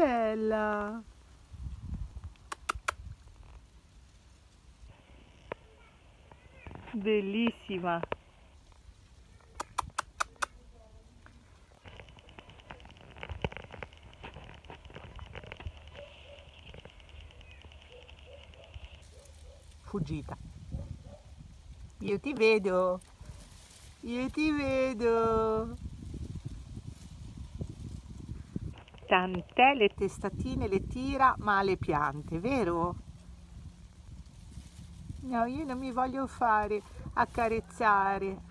bella! Bellissima! Fuggita. Io ti vedo! Io ti vedo! Tant'è le testatine le tira, ma le piante, vero? No, io non mi voglio fare accarezzare.